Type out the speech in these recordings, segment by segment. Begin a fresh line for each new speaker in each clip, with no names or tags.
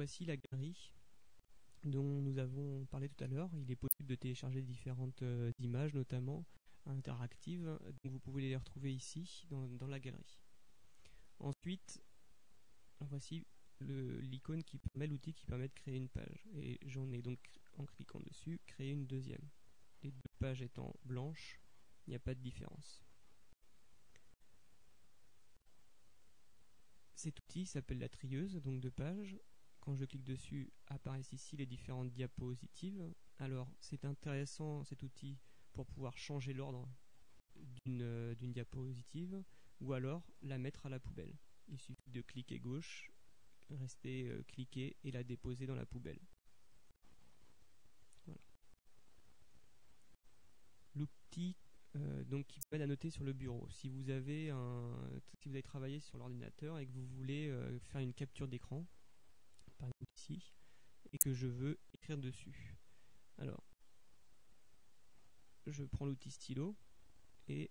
voici la galerie dont nous avons parlé tout à l'heure. Il est possible de télécharger différentes euh, images, notamment interactives. Vous pouvez les retrouver ici, dans, la galerie. Ensuite, voici l'icône qui permet, l'outil qui permet de créer une page. Et j'en ai donc, en cliquant dessus, créé une deuxième. Les deux pages étant blanches, il n'y a pas de différence. Cet outil s'appelle la trieuse donc de pages. Quand je clique dessus, apparaissent ici les différentes diapositives. Alors c'est intéressant cet outil pour pouvoir changer l'ordre d'une euh, diapositive ou alors la mettre à la poubelle. Il suffit de cliquer gauche, rester euh, cliquer et la déposer dans la poubelle. L'outil euh, donc qui peut être à noter sur le bureau. Si vous avez un, si vous avez travaillé sur l'ordinateur et que vous voulez euh, faire une capture d'écran, par exemple ici, et que je veux écrire dessus. Alors, je prends l'outil stylo et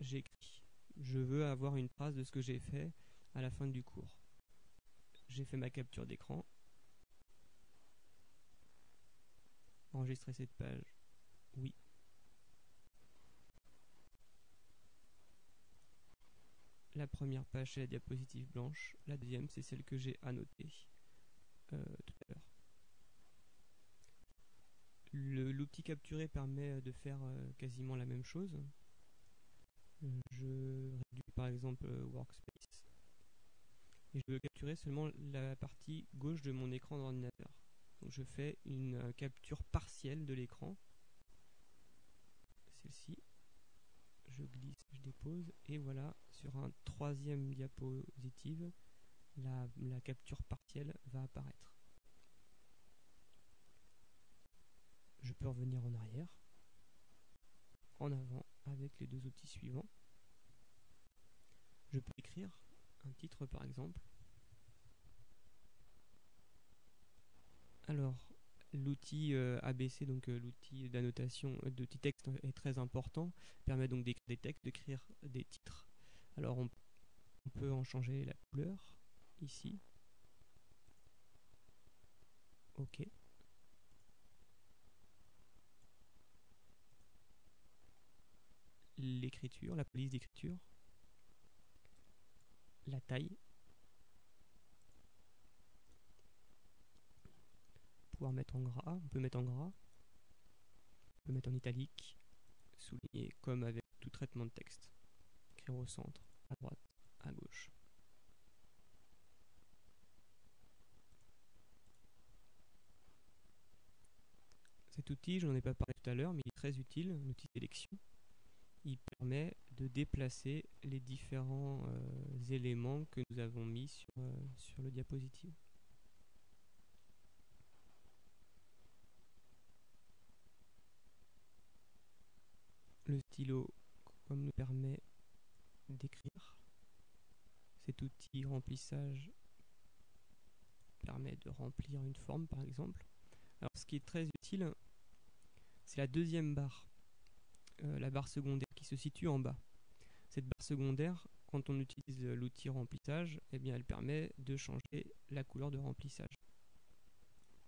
j'écris. Je veux avoir une trace de ce que j'ai fait à la fin du cours. J'ai fait ma capture d'écran. Enregistrer cette page. Oui. La première page, c'est la diapositive blanche. La deuxième, c'est celle que j'ai annotée euh, tout à l'heure. L'outil capturé permet de faire euh, quasiment la même chose. Je réduis par exemple euh, Workspace. Et je veux capturer seulement la partie gauche de mon écran d'ordinateur. Je fais une capture partielle de l'écran. Celle-ci je glisse, je dépose, et voilà, sur un troisième diapositive, la capture partielle va apparaître. Je peux revenir en arrière, en avant, avec les deux outils suivants. Je peux écrire un titre par exemple. Alors, L'outil euh, ABC, donc euh, l'outil d'annotation euh, texte est très important, permet donc d'écrire des textes, d'écrire des titres. Alors on, peut en changer la couleur ici. OK. L'écriture, la police d'écriture. La taille mettre en gras, on peut mettre en gras, on peut mettre en italique, souligner comme avec tout traitement de texte. Écrire au centre, à droite, à gauche. Cet outil, je n'en ai pas parlé tout à l'heure, mais il est très utile, un outil sélection. Il permet de déplacer les différents euh, éléments que nous avons mis sur, euh, sur le diapositive. Le stylo, comme nous permet d'écrire, cet outil remplissage permet de remplir une forme par exemple. Alors ce qui est très utile, c'est la deuxième barre, euh, la barre secondaire se situe en bas. Cette barre secondaire, quand on utilise l'outil remplissage, eh bien elle permet de changer la couleur de remplissage.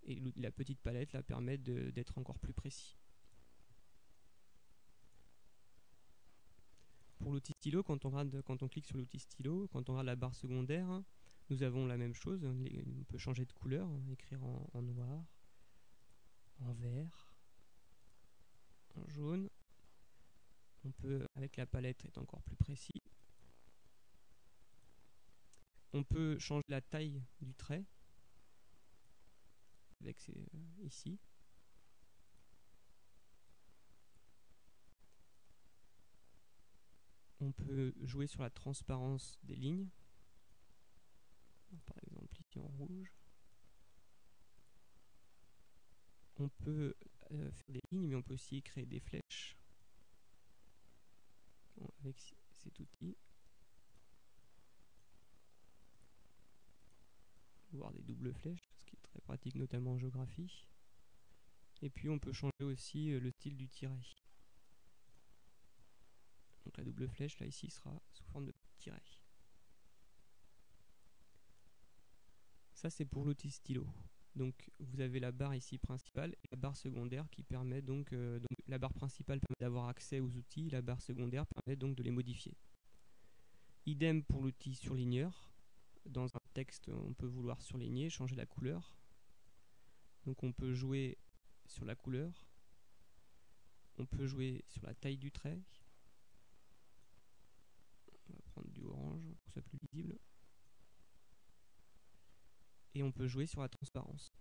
Et la petite palette la permet d'être encore plus précis. Pour l'outil stylo, quand on, quand on clique sur l'outil stylo, quand on regarde la barre secondaire, nous avons la même chose. On peut changer de couleur, écrire en, noir, en vert, en jaune. On peut, avec la palette, être encore plus précis. On peut changer la taille du trait, euh, ici. on peut jouer sur la transparence des lignes. Par exemple ici en rouge. On peut euh, faire des lignes, mais on peut aussi créer des flèches avec cet outil. Voir des doubles flèches, ce qui est très pratique notamment en géographie. Et puis on peut changer aussi euh, le style du tiret. Donc la double flèche là ici sera sous forme de tiret. ça c'est pour l'outil stylo. Donc vous avez la barre ici principale et la barre secondaire qui permet donc, euh, donc la barre principale permet d'avoir accès aux outils, la barre secondaire permet donc de les modifier. Idem pour l'outil surligneur. Dans un texte, on peut vouloir surligner, changer la couleur. Donc on peut jouer sur la couleur. On peut jouer sur la taille du trait. On va prendre du orange pour que ce soit plus lisible et on peut jouer sur la transparence.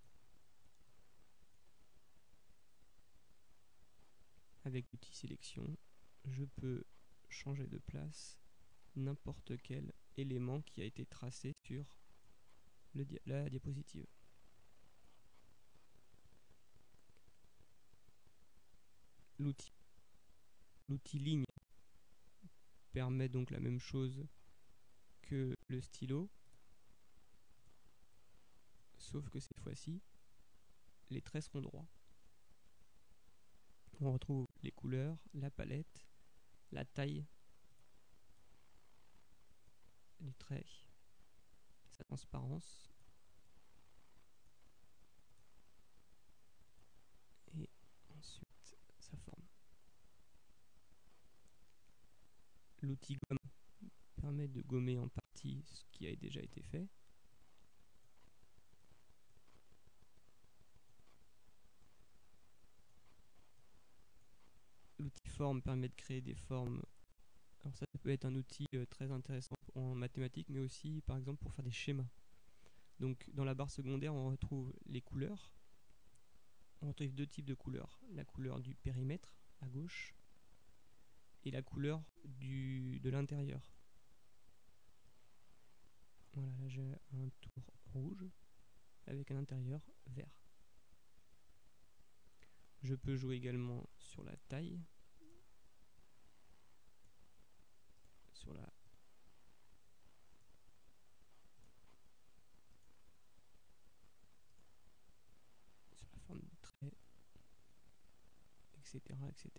Avec l'outil sélection, je peux changer de place n'importe quel élément qui a été tracé sur la diapositive. L'outil ligne permet donc la même chose que le stylo, sauf que cette fois-ci, les traits seront droits. On retrouve les couleurs, la palette, la taille les traits, sa transparence et ensuite sa forme. L'outil gomme permet de gommer en partie ce qui a déjà été fait. Permet de créer des formes. Alors ça, peut être un outil euh, très intéressant en mathématiques, mais aussi par exemple pour faire des schémas. Donc dans la barre secondaire, on retrouve les couleurs. On retrouve deux types de couleurs. La couleur du périmètre à gauche et la couleur du, de l'intérieur. Voilà, là j'ai un tour rouge avec un intérieur vert. Je peux jouer également sur la taille, sur la forme du trait, etc., etc.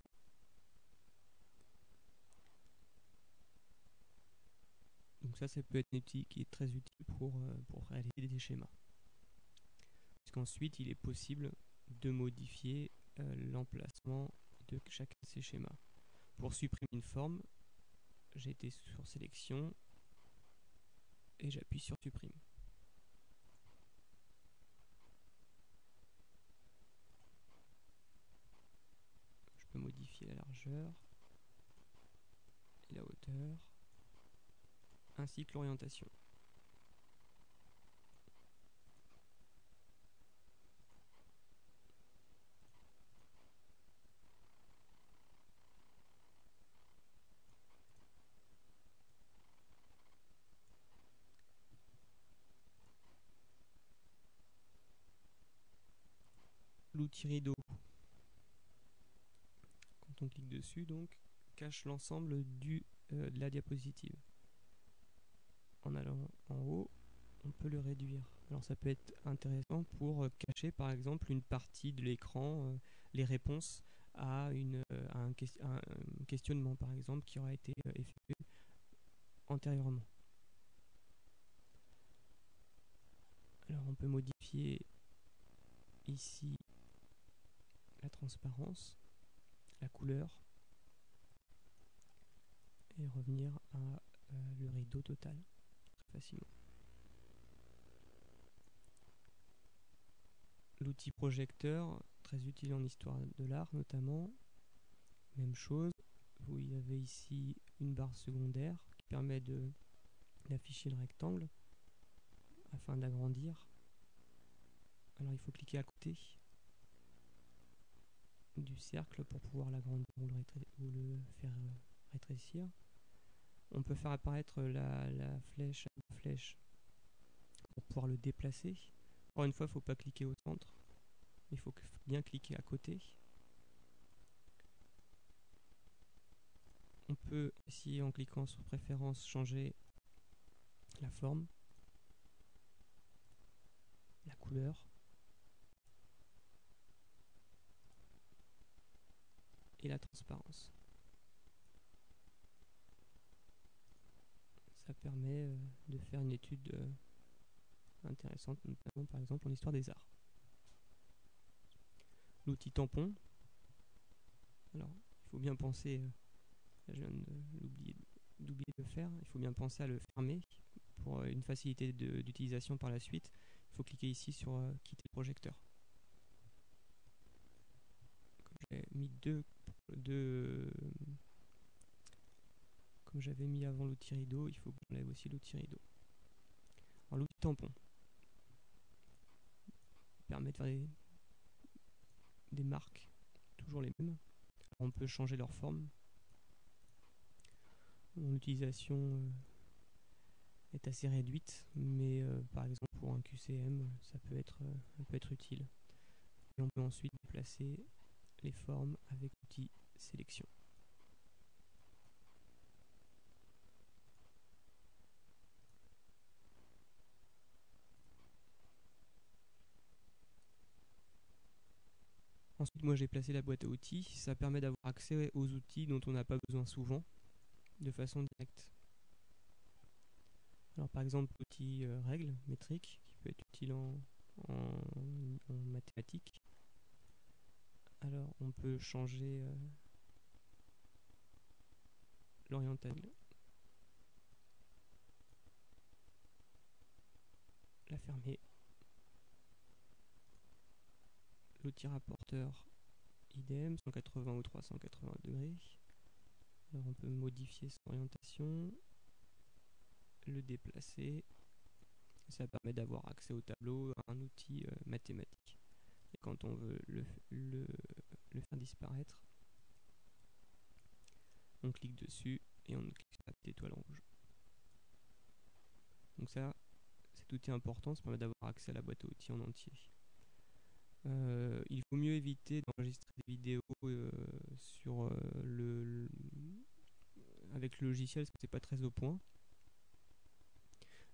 Donc ça, ça peut être un outil qui est très utile pour, euh, pour réaliser des schémas. Puisqu'ensuite, il est possible de modifier euh, l'emplacement de chacun de ces schémas. Pour supprimer une forme, été sur sélection et j'appuie sur supprime. Je peux modifier la largeur et la hauteur ainsi que l'orientation. L'outil rideau. Quand on clique dessus, donc, cache l'ensemble du euh, de la diapositive. En allant en haut, on peut le réduire. Alors ça peut être intéressant pour euh, cacher par exemple une partie de l'écran, euh, les réponses à, une, un, questionnement par exemple qui aura été effectué antérieurement. Alors on peut modifier ici la transparence, la couleur et revenir à euh, le rideau total facilement. L'outil projecteur, très utile en histoire de l'art notamment. Même chose, vous avez ici une barre secondaire qui permet d'afficher le rectangle afin d'agrandir. Alors il faut cliquer à côté du cercle pour pouvoir l'agrandir ou, le, faire euh, rétrécir. On peut faire apparaître la, flèche, flèche pour pouvoir le déplacer. Encore une fois, il ne faut pas cliquer au centre, il faut bien cliquer à côté. On peut ici, en cliquant sur préférence, changer la forme, la couleur. Et la transparence. Ça permet euh, de faire une étude euh, intéressantes, notamment par exemple en histoire des arts. L'outil tampon. Alors, il faut bien penser, euh, je viens d'oublier de le faire, il faut bien penser à le fermer pour une facilité d'utilisation par la suite. Il faut cliquer ici sur quitter le projecteur. J'ai mis deux, deux comme j'avais mis avant l'outil rideau, il faut que j'enlève aussi l'outil rideau. Alors l'outil tampon permet de faire des, marques, toujours les mêmes. on peut changer leur forme. Mon utilisation euh, est assez réduite, mais euh, par exemple pour un QCM, ça peut être, euh, ça peut être utile. Et on peut ensuite déplacer les formes avec l'outil sélection. Ensuite, moi j'ai placé la boîte outils. Ça permet d'avoir accès aux outils dont on n'a pas besoin souvent, de façon directe. Alors par exemple, l'outil euh, règle métrique, qui peut être utile en, mathématiques. Alors on peut changer euh, l'orientation. La fermer. L'outil rapporteur idem 180 ou 380 degrés. Alors on peut modifier son orientation le déplacer. Ça permet d'avoir accès au tableau à un outil euh, mathématique quand on veut le, faire disparaître on clique dessus et on clique sur la petite étoile rouge donc ça cet outil important ça permet d'avoir accès à la boîte à outils en entier euh, il faut mieux éviter d'enregistrer des vidéos euh, sur euh, le, avec le logiciel parce c'est pas très au point.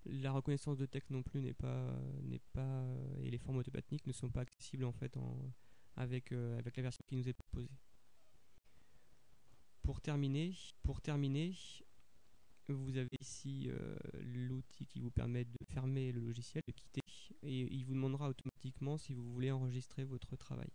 La reconnaissance de texte non plus n'est pas n'est pas et les formes automatiques ne sont pas accessibles en fait avec avec la version qui nous est proposée. Pour terminer, pour terminer, vous avez ici euh, l'outil qui vous permet de fermer le logiciel, de quitter, et il vous demandera automatiquement si vous voulez enregistrer votre travail.